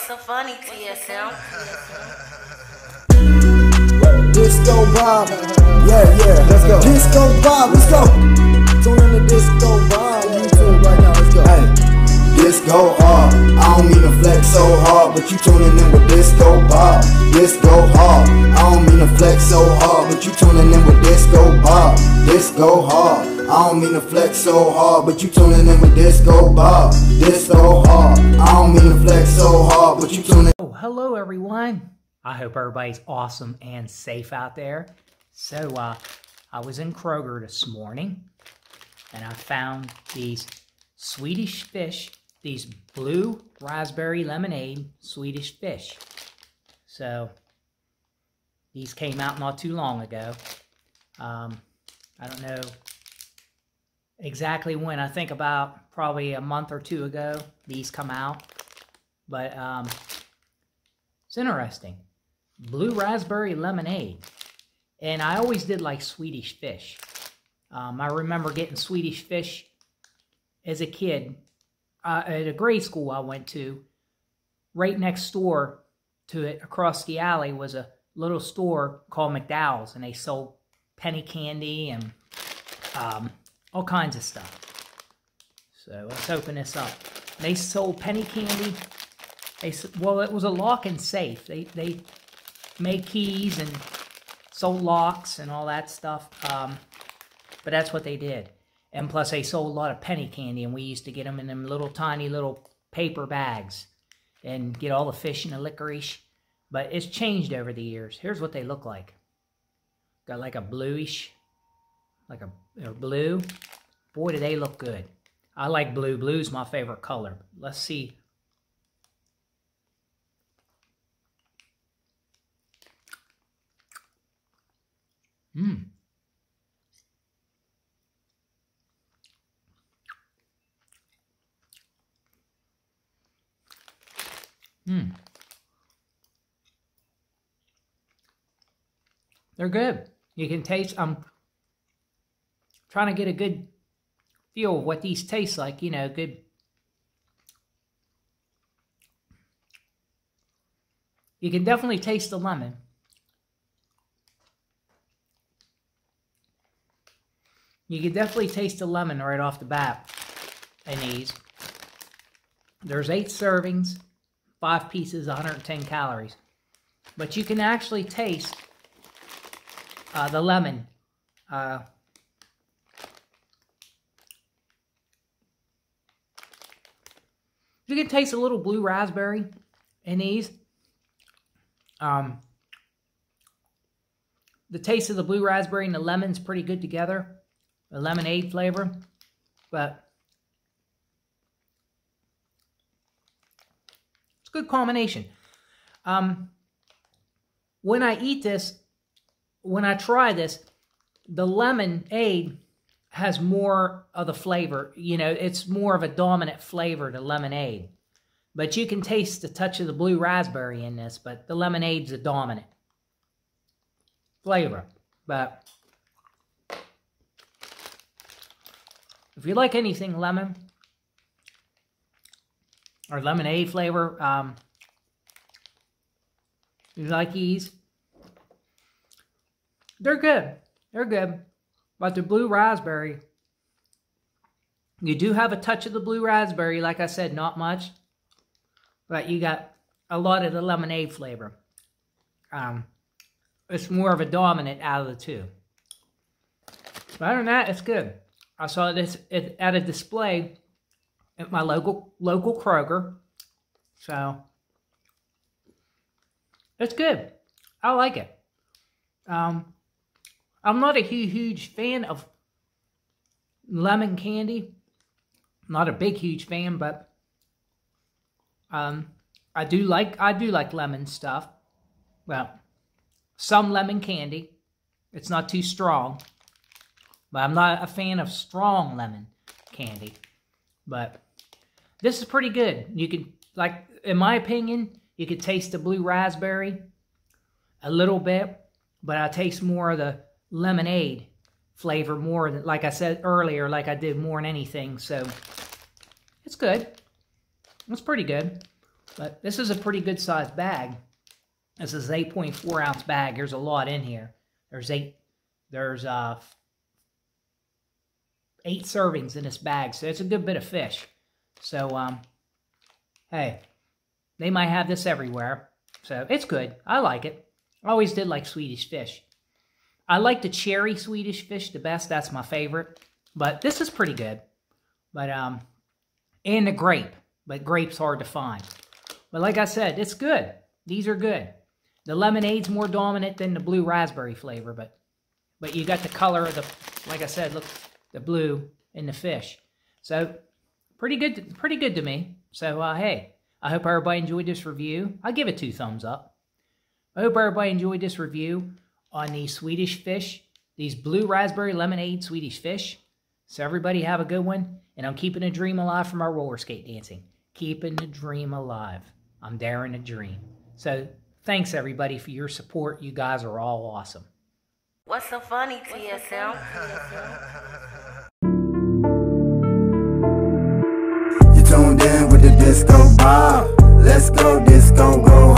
What's so funny, TSM? Disco Bob. Yeah, yeah. Let's go. Disco Bob. Let's go. Tune in to Disco Bob. YouTube right now. Let's go. Hey. Disco hard. I don't mean to flex so hard, but you tuning in with Disco Bob. Disco hard. I don't mean to flex so hard, but you tuning in with Disco Bob. Disco hard. I don't mean to flex so hard, but you tuning in with Disco Bob. Disco hard. I don't mean to flex so hard, but you tuning. Oh, hello everyone. I hope everybody's awesome and safe out there. So, uh, I was in Kroger this morning and I found these Swedish fish, these blue raspberry lemonade Swedish fish. So, these came out not too long ago. Um, I don't know exactly when. I think about probably a month or two ago these come out. But um, it's interesting. Blue raspberry lemonade. And I always did like Swedish fish. Um, I remember getting Swedish fish as a kid uh, at a grade school I went to. Right next door to it, across the alley, was a little store called McDowell's, and they sold penny candy and um, all kinds of stuff. So let's open this up. They sold penny candy. They well, it was a lock and safe. They they made keys and sold locks and all that stuff. Um, but that's what they did. And plus, they sold a lot of penny candy, and we used to get them in them little tiny little paper bags and get all the fish and the licorice. But it's changed over the years. Here's what they look like. Got like a bluish, like a, a blue. Boy, do they look good. I like blue. Blue's my favorite color. Let's see. Mmm. Mmm. They're good. You can taste, I'm trying to get a good feel of what these taste like, you know, good. You can definitely taste the lemon. You can definitely taste the lemon right off the bat in these. There's eight servings, five pieces, 110 calories. But you can actually taste uh, the lemon. Uh, you can taste a little blue raspberry in these. Um, the taste of the blue raspberry and the lemon's pretty good together. The lemonade flavor. But it's a good combination. Um, when I eat this, when I try this, the lemonade has more of the flavor. You know, it's more of a dominant flavor to lemonade. But you can taste the touch of the blue raspberry in this, but the lemonade's a dominant flavor. But if you like anything lemon or lemonade flavor, um, you like these, they're good. They're good. But the blue raspberry, you do have a touch of the blue raspberry. Like I said, not much. But you got a lot of the lemonade flavor. Um, it's more of a dominant out of the two. But other than that, it's good. I saw this at a display at my local local Kroger. So, it's good. I like it. Um, I'm not a huge, fan of lemon candy. Not a big, huge fan, but um, I do like I do like lemon stuff. Well, some lemon candy. It's not too strong, but I'm not a fan of strong lemon candy. But this is pretty good. You can like, in my opinion, you could taste the blue raspberry a little bit, but I taste more of the lemonade flavor more than, like I said earlier, like I did more than anything. So it's good. It's pretty good. But this is a pretty good sized bag. This is 8.4 ounce bag. There's a lot in here. There's eight, there's uh, eight servings in this bag. So it's a good bit of fish. So, um, hey, they might have this everywhere. So it's good. I like it. I always did like Swedish fish. I like the cherry Swedish fish the best. That's my favorite. But this is pretty good. But, um, and the grape. But grape's hard to find. But like I said, it's good. These are good. The lemonade's more dominant than the blue raspberry flavor, but but you got the color of the, like I said, look, the blue in the fish. So pretty good, pretty good to me. So uh, hey, I hope everybody enjoyed this review. I'll give it two thumbs up. I hope everybody enjoyed this review on these Swedish fish, these blue raspberry lemonade Swedish fish. So everybody have a good one, and I'm keeping a dream alive from our roller skate dancing. Keeping the dream alive. I'm daring a dream. So thanks everybody for your support. You guys are all awesome. What's so funny, TSM? You tuned in with the disco bob. Let's go, disco, go